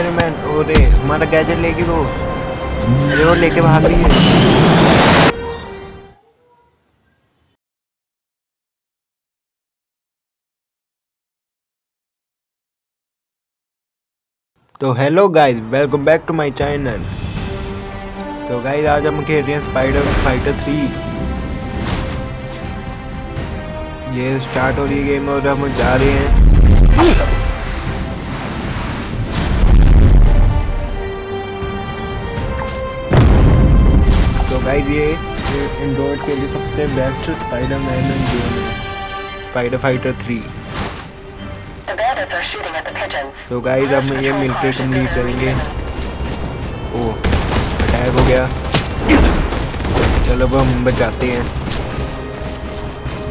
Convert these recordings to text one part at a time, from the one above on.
Iron man अरे हमारा gadget लेगी वो अरे वो लेके भाग रही है। तो hello guys welcome back to my channel तो गाइस आज हम खेल रहे हैं स्पाइडर फाइटर थ्री ये स्टार्ट हो रही है गेम और हम जा रहे हैं। गाइस ये एंड्रॉइड के लिए सबसे बेस्ट स्पाइडर मैन गेम है। Spider Fighter three. तो गाइस अब ये मिलकर कंप्लीट करेंगे। ओ अटैक हो गया। चलो अब हम बचाते हैं।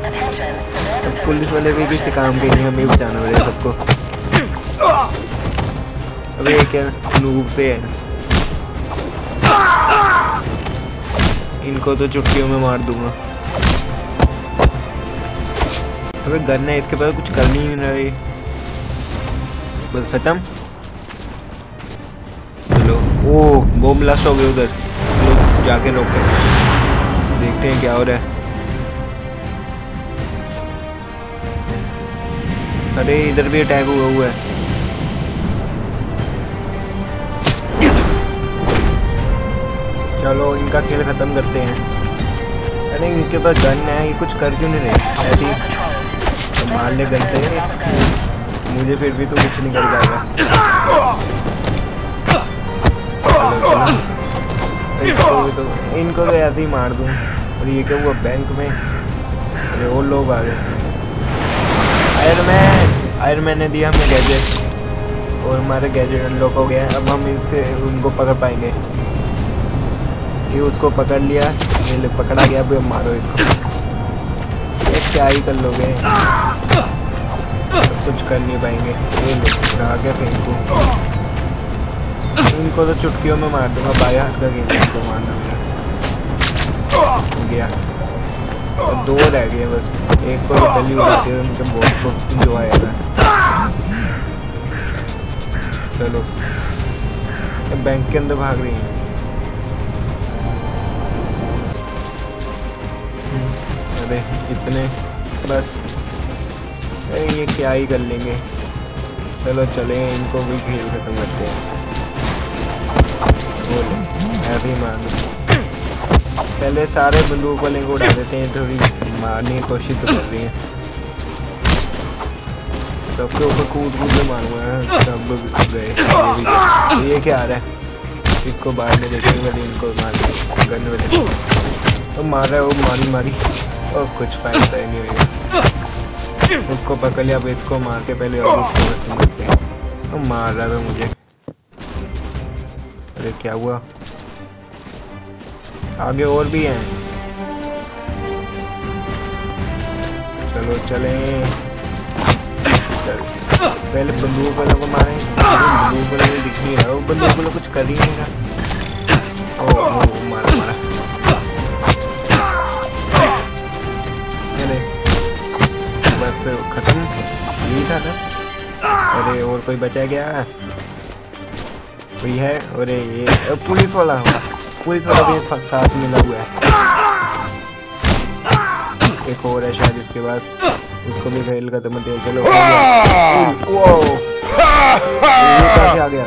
bandits पुलिस वाले भी किसी काम के नहीं हमें बचाना पड़ेगा सबको। अबे क्या नूब से है। इनको तो चुटकियों में मार दूँगा। अबे गन है, इसके पास कुछ करनी ही नहीं बस खत्म। चलो। ओ बम ब्लास्ट हो गया उधर। चलो, जाके रोके। देखते हैं क्या हो रहा है। अरे, इधर भी अटैक हुआ हुआ है। चलो, इनका खेल खत्म करते हैं। अरे, इनके पास गन है, ये कुछ कर क्यों नहीं रहे? ऐसे. तो मार ले गन से मुझे फिर भी तो कुछ नहीं कर चलो। इनको तो इनको तो ऐसे ही मार दूँ। और ये क्या हुआ, बैंक में? अरे, और लोग आ गए। आयरन मैन आयरन मैन ने दिया हमें गैजेट और हमारे गैजेट अनलॉक हो गया अब हम इनसे, उनको पकड़ पाएँगे। ये उसको पकड़ लिया। ये पकड़ा गया, अब मारो इसको। ये क्या ही कर लोगे? कुछ कर नहीं पाएँगे। ये लो उठा के फेंकू इनको। तो चुटकियों में मार दूँगा, बाया हाथ का गेम इनको मारना मेरा। गया। और दो रह गए बस। एक को गली उड़ाते हैं, उनके बोट को जो आया आएगा चलो बैंक के अंदर भाग रही हैं। अरे इतने बस ये क्या ही कर लेंगे। चलो चले, इनको भी खेल खत्म करते हैं। बोले ही मार पहले सारे बंदूक वाले को उड़ा देते हैं थोड़ी मारने की कोशिश तो कर रही है। सबके ऊपर कूद कूद के मारूँगा सब गए गए। ये क्या आ रहा है? इसको बाहर में देखेंगे, इनको मार गन वाले तो मार रहा है वो, मारी मारी। और कुछ फ़ायदा ही नहीं होगा उसको पकड़ लिया अब इसको मार के पहले और उसको तो मार रहा था मुझे। अरे क्या हुआ? आगे और भी हैं। चलो चले। पहले बंदूक वालों को मारे। बंदूक वाले दिख नहीं रहा। वो बंदूक वाला कुछ कर ही नहीं रहा। ओ, ओ मारा मारा। बस खत्म यही था ना अरे और कोई बचा गया कोई है? अरे ये पुलिस वाला हो। पुलिस वाला भी साथ मिला हुआ है। एक और है शायद इसके बाद। उसको भी फेल खत्म होते हैं। चलो आ गया?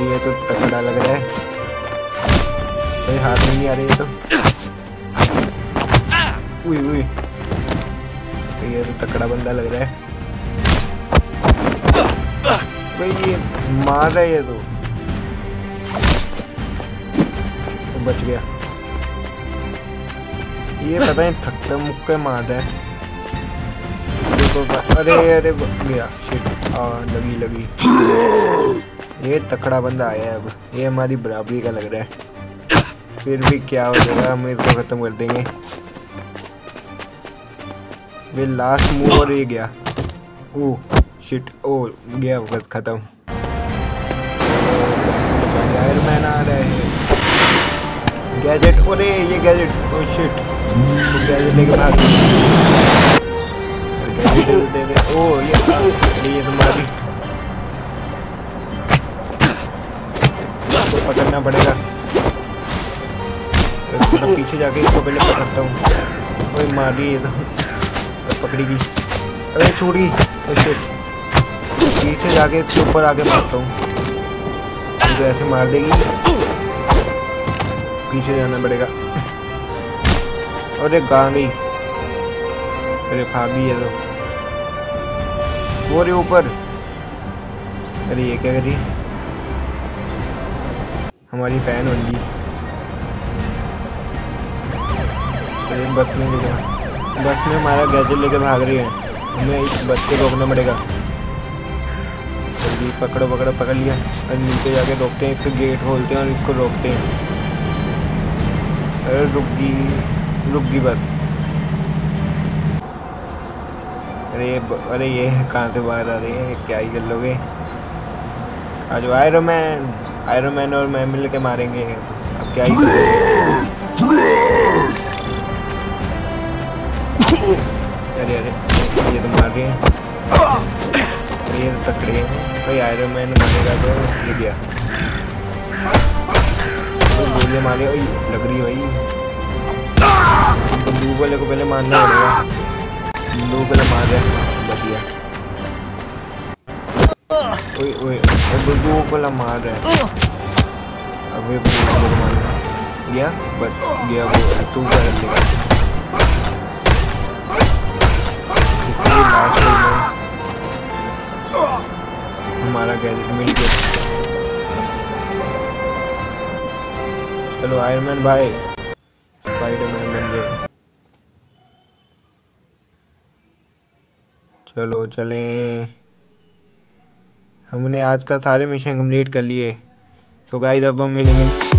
ये तो तकड़ा लग रहा है। कोई हाथ नहीं आ रही है तो। उई उई। ये तो तकड़ा बंदा लग रहा है। भाई, ये मार रहा है ये तो। बच गया। ये पता नहीं थकते मुक्के मार रहा है। अरे अरे गया। शिट आ, लगी लगी। ये तकड़ा बंदा आया है अब। ये हमारी बराबरी का लग रहा है। फिर भी क्या हो जाएगा, हम इसको खत्म कर देंगे। वे लास्ट मूव और ये गया। ओ शिट ओ गया बस खत्म। रहा गैजेट ये गैजेट ओ शिट गैजेट लेके ओ ये ये ये पकड़ना पड़ेगा। पीछे जाके इसको पहले पकड़ता हूँ। ओए, मार ये तो। पकड़ी गई अरे छोड़ पीछे जाके ऊपर आके मारता हूँ। तो ऐसे मार देगी। पीछे जाना पड़ेगा। अरे कहाँ गई अरे भाग गई है तो। वो रे ऊपर। अरे ये क्या करी हमारी फ़ैन गई। बस में लेके बस में हमारा गैजेट लेके भाग रही है। हमें इस बस को रोकना पड़ेगा। जल्दी पकड़ो पकड़ो, पकड़ लिया। और नीचे जाके रोकते हैं इसको गेट खोलते हैं और इसको रोकते हैं। अरे रुक गई रुक गई बस। अरे अरे ये कहाँ से बाहर आ रहे हैं? क्या ही कर लोगे? आज आयरन मैन आयरन मैन और मैं मिल के मारेंगे। अब क्या ही तो रहे हैं। ये तकड़े हैं। भाई आयरन मैन मारेगा तो ये गया तो गोलियाँ मारे, ओए, लग रही भाई। बंदूक वाले को पहले मारना पड़ेगा। बंदूक पहले मार। हैं बढ़िया। ओए ओए अब बंदूक वाला मार रहा है। अब ये बंदूक वाले मारना। गया? बस गया वो, तू कर लेगा हमारा गैजेट मिल गया। चलो आयरन मैन भाई। स्पाइडरमैन बन गए चलो, चलें। हमने आज का सारे मिशन कंप्लीट कर लिए। तो गाइस अब हम मिलेंगे।